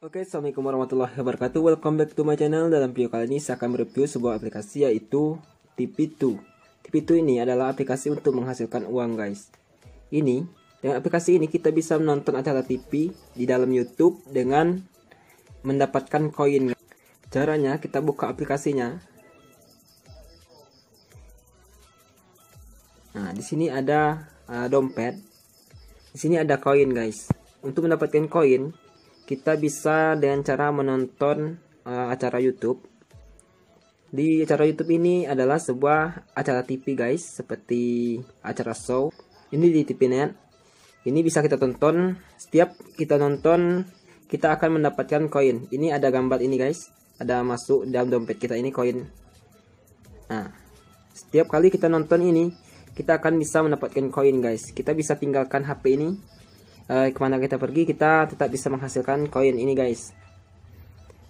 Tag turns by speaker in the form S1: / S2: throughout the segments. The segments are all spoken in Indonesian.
S1: Oke, Assalamualaikum warahmatullahi wabarakatuh. Welcome back to my channel. Dalam video kali ini saya akan mereview sebuah aplikasi yaitu TP2. TP2 ini adalah aplikasi untuk menghasilkan uang, guys. Ini, dengan aplikasi ini kita bisa menonton acara TV di dalam YouTube dengan mendapatkan koin. Caranya kita buka aplikasinya. Nah, di sini ada uh, dompet. Di sini ada koin, guys. Untuk mendapatkan koin, kita bisa dengan cara menonton uh, acara YouTube. Di acara YouTube ini adalah sebuah acara TV guys, seperti acara show. Ini di TVNet. Ini bisa kita tonton. Setiap kita nonton, kita akan mendapatkan koin. Ini ada gambar ini guys. Ada masuk dalam dompet kita ini koin. Nah, setiap kali kita nonton ini, kita akan bisa mendapatkan koin guys. Kita bisa tinggalkan HP ini uh, ke mana kita pergi kita tetap bisa menghasilkan koin ini guys.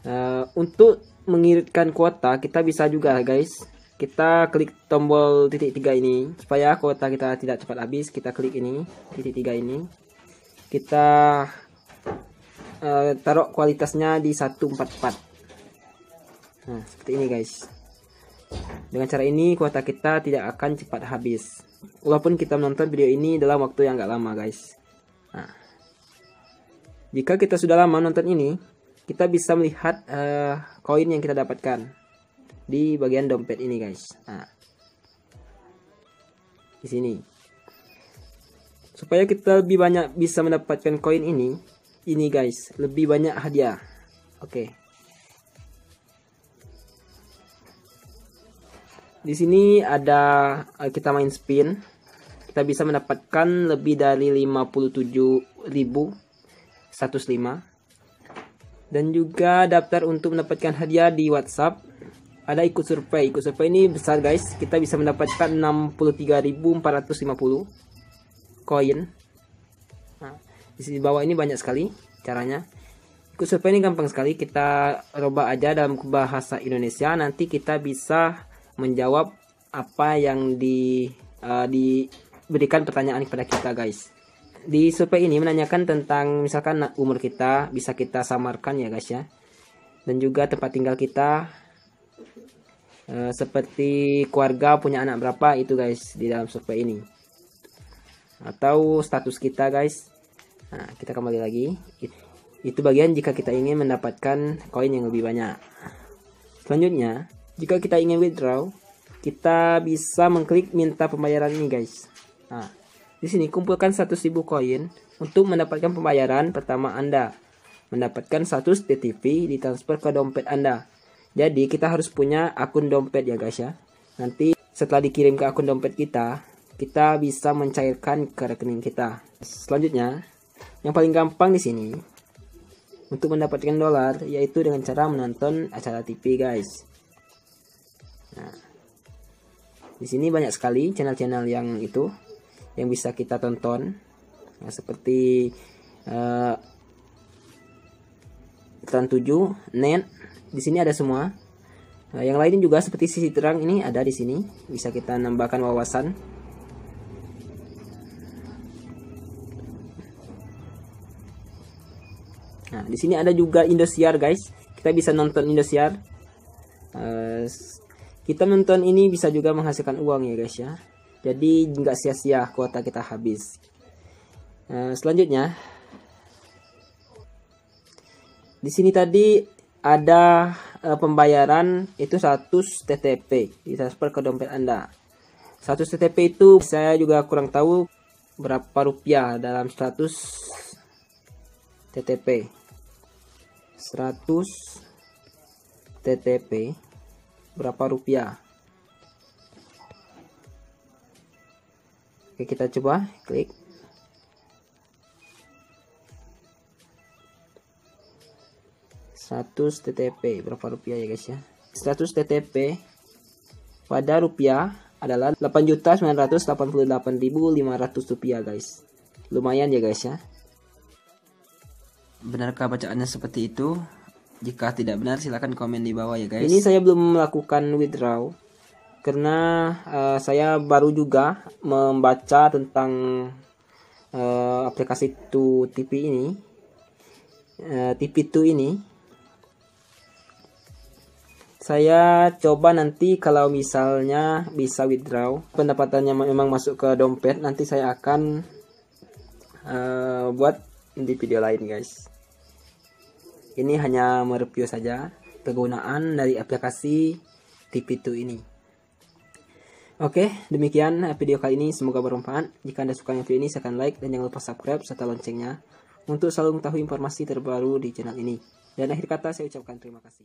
S1: Uh, untuk mengiritkan kuota kita bisa juga guys. Kita klik tombol titik tiga ini supaya kuota kita tidak cepat habis kita klik ini titik tiga ini. Kita uh, taruh kualitasnya di 144 nah seperti ini guys. Dengan cara ini kuota kita tidak akan cepat habis. Walaupun kita menonton video ini dalam waktu yang gak lama guys Nah, jika kita sudah lama nonton ini, kita bisa melihat uh, koin yang kita dapatkan di bagian dompet ini, guys. Nah, di sini. Supaya kita lebih banyak bisa mendapatkan koin ini, ini guys, lebih banyak hadiah. Oke. Okay. Di sini ada uh, kita main spin kita bisa mendapatkan lebih dari 57.105 dan juga daftar untuk mendapatkan hadiah di WhatsApp. Ada ikut survei. Ikut survei ini besar guys. Kita bisa mendapatkan 63.450 koin. Nah, di bawah ini banyak sekali caranya. Ikut survei ini gampang sekali. Kita robah aja dalam bahasa Indonesia. Nanti kita bisa menjawab apa yang di uh, di berikan pertanyaan kepada kita guys. Di survei ini menanyakan tentang misalkan umur kita bisa kita samarkan ya guys ya. Dan juga tempat tinggal kita e, seperti keluarga punya anak berapa itu guys di dalam survei ini. Atau status kita guys. Nah kita kembali lagi. Itu bagian jika kita ingin mendapatkan koin yang lebih banyak. Selanjutnya jika kita ingin withdraw kita bisa mengklik minta pembayaran ini guys Nah, di sini kumpulkan 100.000 koin untuk mendapatkan pembayaran pertama Anda. Mendapatkan 100 TTV ditransfer ke dompet Anda. Jadi kita harus punya akun dompet ya guys ya. Nanti setelah dikirim ke akun dompet kita, kita bisa mencairkan ke rekening kita. Selanjutnya, yang paling gampang di sini untuk mendapatkan dolar yaitu dengan cara menonton acara TV guys. Nah, di sini banyak sekali channel-channel yang itu yang bisa kita tonton. Ya, seperti uh, Tran 7 net di sini ada semua. Uh, yang lain juga seperti sisi terang ini ada di sini. Bisa kita nambahkan wawasan. Nah, di sini ada juga Indosiar, guys. Kita bisa nonton Indosiar. Uh, kita nonton ini bisa juga menghasilkan uang ya, guys ya jadi nggak sia-sia kuota kita habis. Nah, selanjutnya di sini tadi ada uh, pembayaran itu 100 TTP ditransfer ke dompet Anda. 100 TTP itu saya juga kurang tahu berapa rupiah dalam 100 TTP 100 TTP berapa rupiah Oke kita coba klik. Status TTP berapa rupiah ya guys ya? Status TTP pada rupiah adalah 8.988.500 rupiah guys. Lumayan ya guys ya? Benarkah bacaannya seperti itu? Jika tidak benar silahkan komen di bawah ya guys. Ini saya belum melakukan withdraw karena uh, saya baru juga membaca tentang uh, aplikasi tu TV ini. Uh, TP2 ini. Saya coba nanti kalau misalnya bisa withdraw pendapatannya memang masuk ke dompet nanti saya akan uh, buat di video lain guys. Ini hanya mereview saja penggunaan dari aplikasi TP2 ini Oke, demikian video kali ini. Semoga bermanfaat. Jika Anda suka video ini, silahkan like dan jangan lupa subscribe serta loncengnya untuk selalu mengetahui informasi terbaru di channel ini. Dan akhir kata saya ucapkan terima kasih.